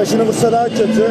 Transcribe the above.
başını vursa daha kötü.